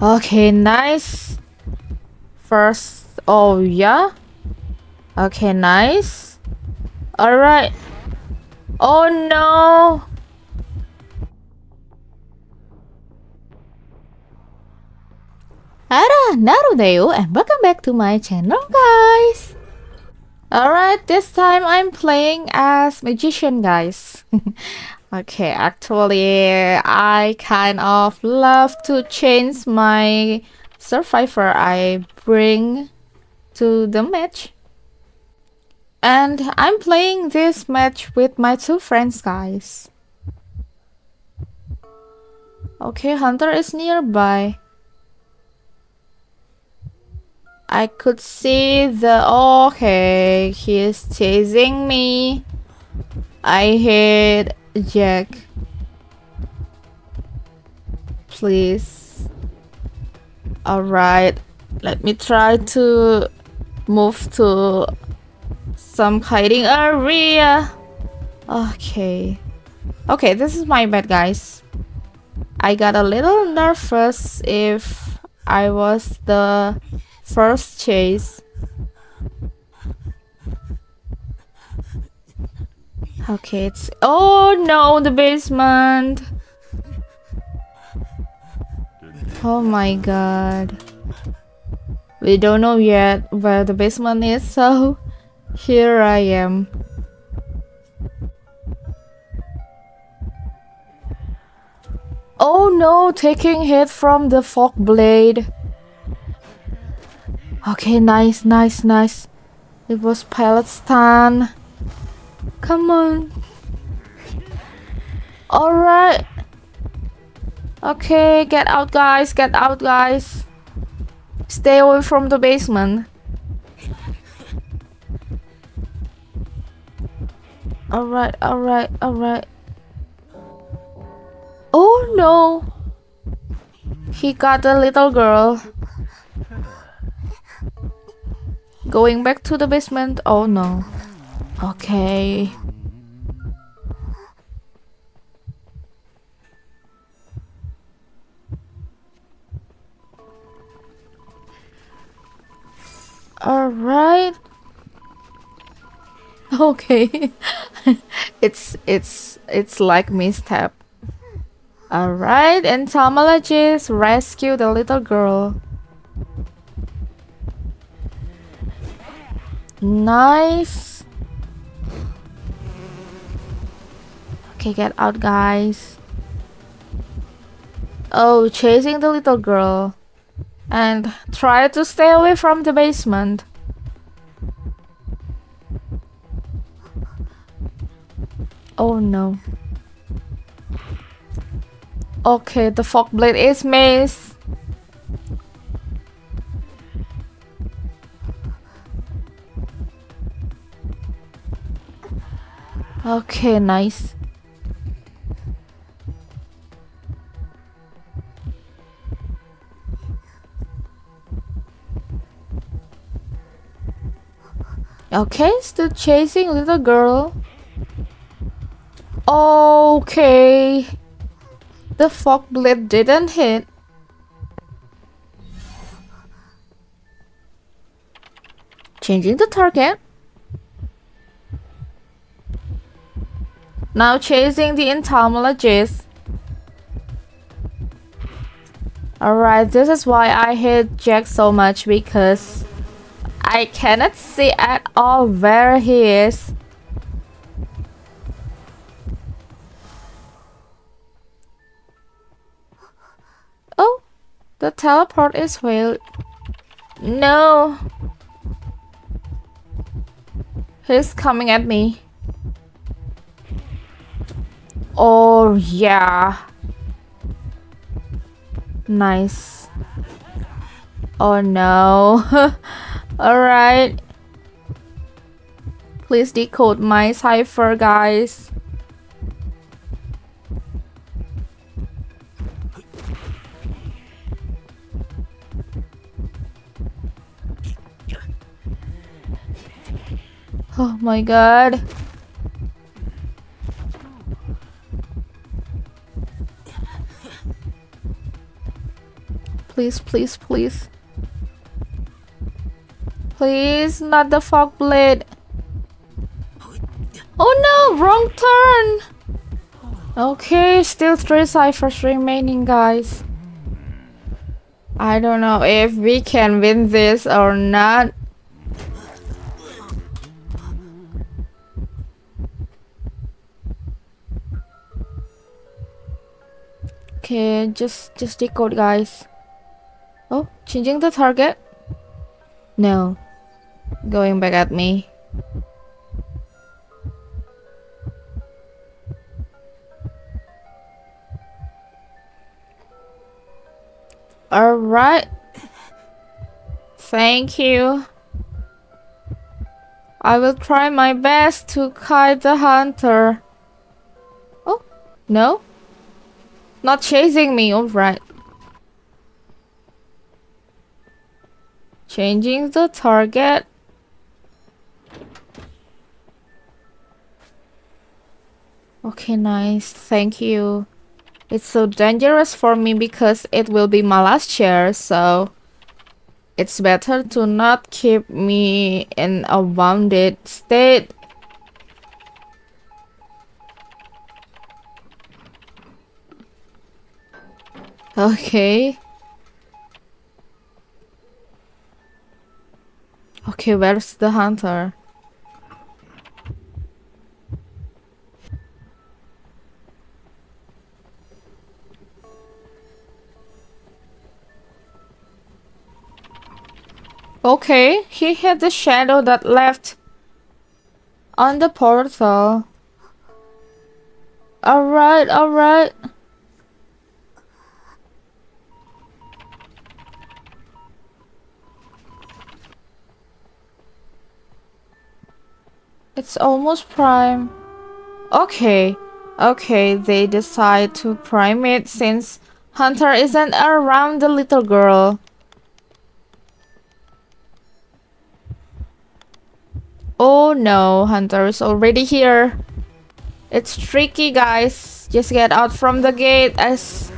Okay, nice. First, oh yeah. Okay, nice. Alright. Oh no. Ara Narudeo and welcome back to my channel guys. Alright, this time I'm playing as magician guys. okay, actually I kind of love to change my survivor I bring to the match. And I'm playing this match with my two friends guys. Okay, Hunter is nearby. I could see the... Okay, he is chasing me. I hit Jack. Please. Alright, let me try to move to some hiding area. Okay. Okay, this is my bad, guys. I got a little nervous if I was the First chase. Okay, it's... Oh no, the basement! Oh my god. We don't know yet where the basement is, so here I am. Oh no, taking hit from the fog blade. Okay, nice, nice, nice. It was pilot's turn. Come on. Alright. Okay, get out guys, get out guys. Stay away from the basement. Alright, alright, alright. Oh no! He got a little girl. Going back to the basement? Oh no. Okay. Alright. Okay. it's it's it's like misstep. Alright, entomologist rescue the little girl. Nice. Okay, get out, guys. Oh, chasing the little girl. And try to stay away from the basement. Oh no. Okay, the fog blade is missed. Okay, nice. Okay, still chasing little girl. Okay. The fog blade didn't hit. Changing the target. Now chasing the entomologist. Alright, this is why I hate Jack so much because I cannot see at all where he is. Oh, the teleport is failed. No. He's coming at me. Oh, yeah. Nice. Oh, no. Alright. Please decode my cipher, guys. Oh my god. Please, please, please. Please, not the fog blade. Oh no, wrong turn! Okay, still three ciphers remaining, guys. I don't know if we can win this or not. Okay, just just decode guys. Oh, changing the target? No. Going back at me. Alright. Thank you. I will try my best to kite the hunter. Oh, no? Not chasing me, alright. Changing the target. Okay, nice. Thank you. It's so dangerous for me because it will be my last chair, so it's better to not keep me in a wounded state. Okay. Okay, where's the hunter? Okay, he hit the shadow that left on the portal. Alright, alright. It's almost prime. Okay, okay, they decide to prime it since Hunter isn't around the little girl. Oh no, Hunter is already here. It's tricky, guys. Just get out from the gate as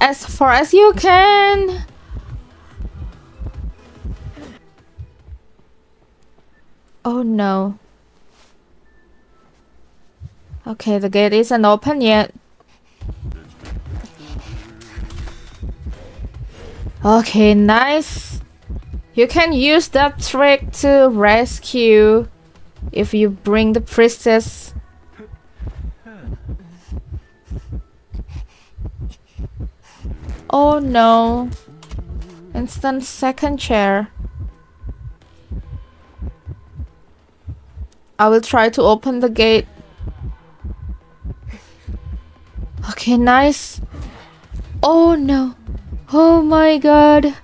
as far as you can. Oh no. Okay, the gate isn't open yet. Okay, nice. You can use that trick to rescue if you bring the priestess. Oh no. Instant second chair. I will try to open the gate. Okay, nice. Oh no. Oh my god.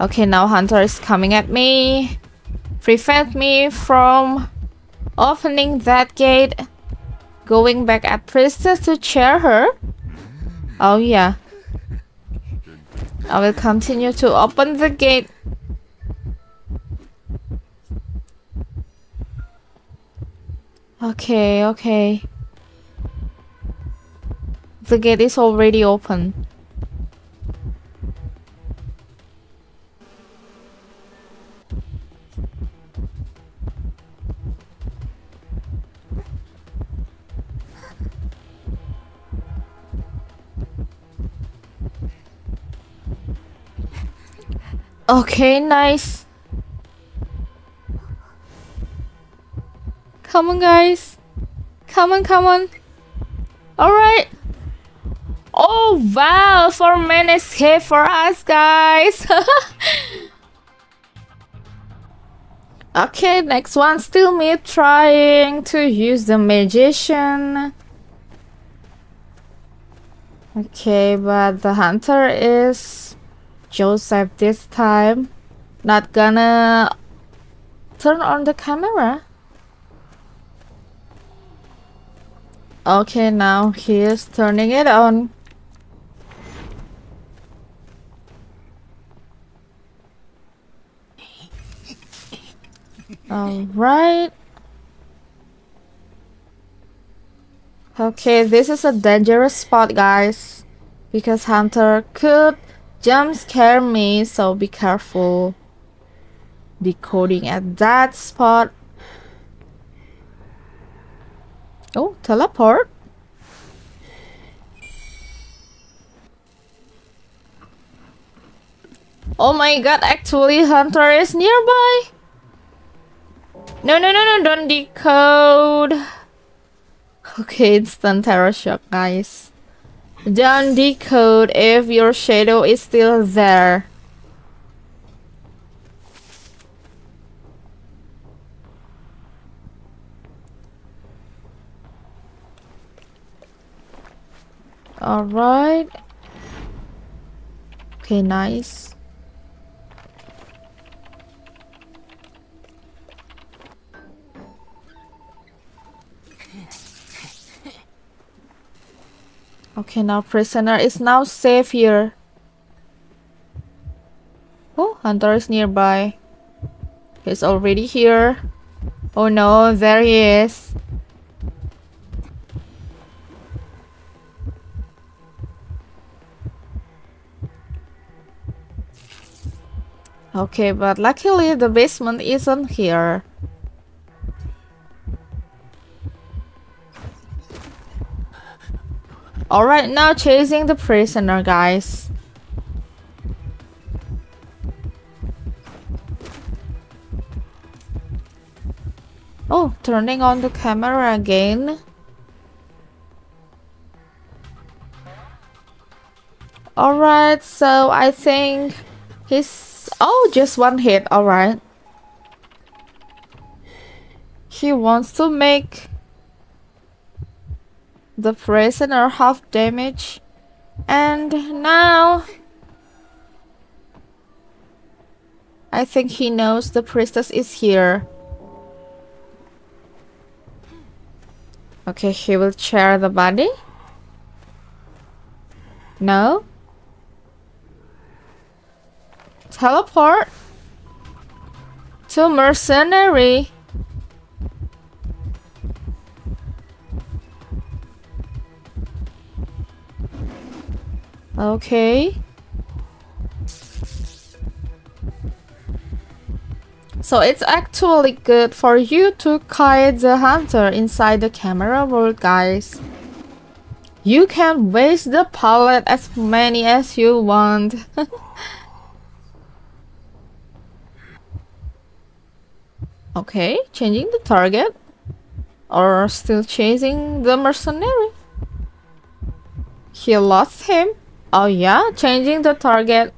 Okay, now Hunter is coming at me. Prevent me from opening that gate. Going back at Priestess to chair her. Oh yeah. I will continue to open the gate. Okay, okay. The gate is already open. Okay, nice. Come on, guys. Come on, come on. Alright. Oh, wow. Four men escape for us, guys. okay, next one. Still me trying to use the magician. Okay, but the hunter is Joseph this time not gonna turn on the camera. Okay, now he is turning it on. Alright. Okay, this is a dangerous spot, guys. Because Hunter could jump scare me, so be careful. Decoding at that spot. Oh, teleport. Oh my god, actually Hunter is nearby. No, no, no, no, don't decode. Okay, instant terror shock, guys. Don't decode if your shadow is still there. Alright. Okay, nice. Okay, now prisoner is now safe here. Oh, Hunter is nearby. He's already here. Oh no, there he is. Okay, but luckily the basement isn't here. Alright, now chasing the prisoner, guys. Oh, turning on the camera again. Alright, so I think he's... Oh, just one hit, alright. He wants to make the prisoner half damage. And now... I think he knows the priestess is here. Okay, he will share the body. No? Teleport to mercenary. Okay. So it's actually good for you to kite the hunter inside the camera world, guys. You can waste the pallet as many as you want. okay, changing the target. Or still chasing the mercenary. He lost him. Oh yeah, changing the target.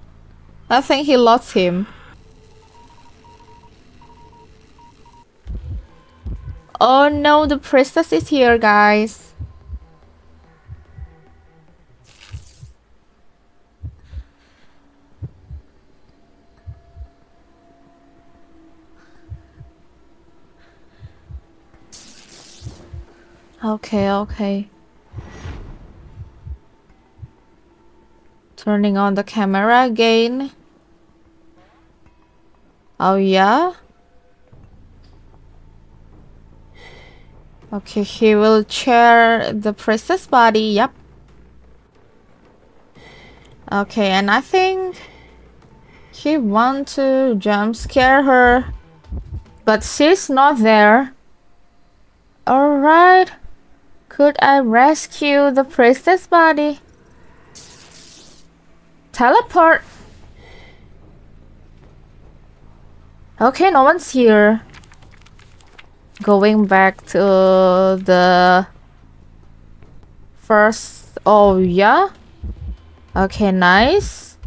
I think he lost him. Oh no, the priestess is here, guys. Okay, okay. Turning on the camera again. Oh yeah? Okay, he will chair the priestess body, yep. Okay, and I think he want to jump scare her, but she's not there. Alright, could I rescue the priestess body? Teleport. Okay, no one's here. Going back to the first. Oh, yeah? Okay, nice.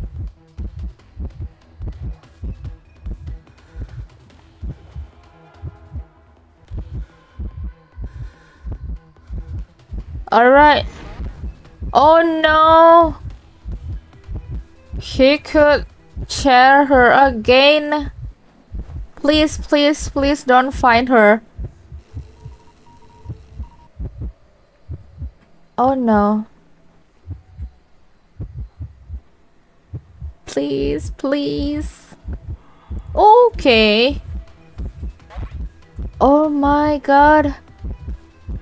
Alright. Oh no! He could share her again. Please, please, please don't find her. Oh no. Please, please. Okay. Oh my god.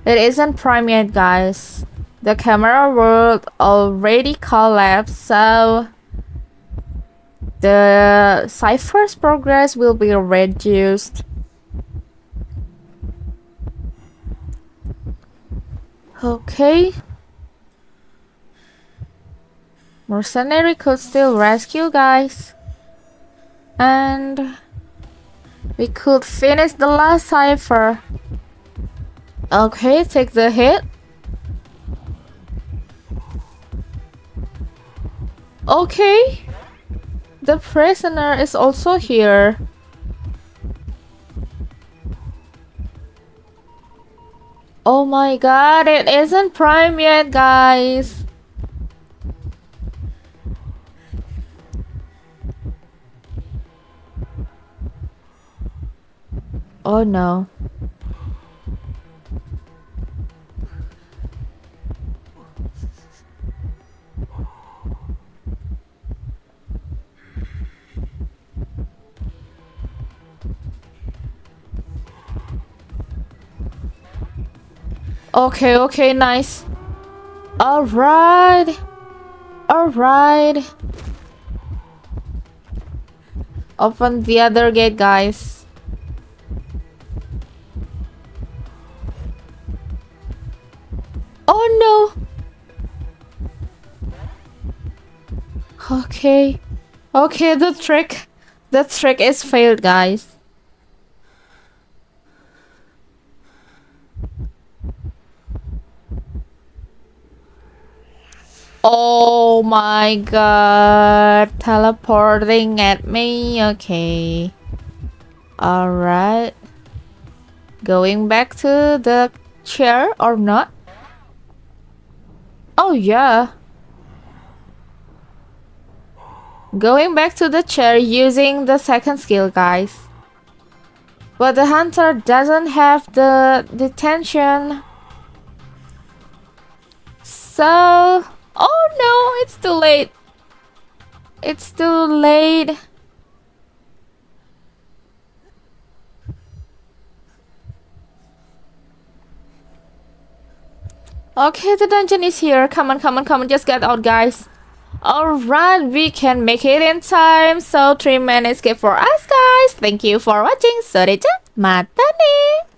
It isn't prime yet, guys. The camera world already collapsed, so the cipher's progress will be reduced. Okay. Mercenary could still rescue guys. And we could finish the last cipher. Okay, take the hit. Okay. The prisoner is also here. Oh my god, it isn't prime yet, guys. Oh no. Okay, okay, nice. Alright. Alright. Open the other gate, guys. Oh no! Okay. Okay, the trick. The trick is failed, guys. Oh my god, teleporting at me, okay. Alright. Going back to the chair or not? Oh yeah. Going back to the chair using the second skill, guys. But the hunter doesn't have the detention. So... Oh no, it's too late. It's too late. Okay, the dungeon is here. Come on, come on, come on. Just get out, guys. Alright, we can make it in time. So, 3 minutes escape for us, guys. Thank you for watching. Sorry, mata nih.